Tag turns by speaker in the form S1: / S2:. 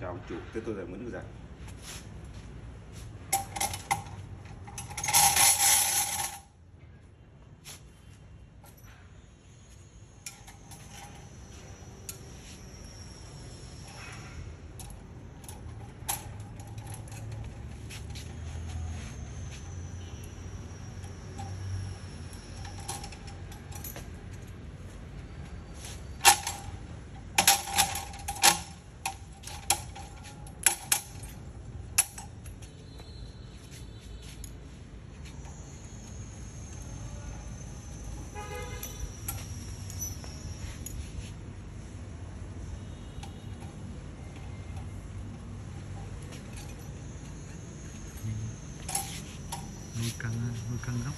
S1: chào ông chủ. Tên tôi là Nguyễn Đức Giảng
S2: nuôi căng hơi căng góc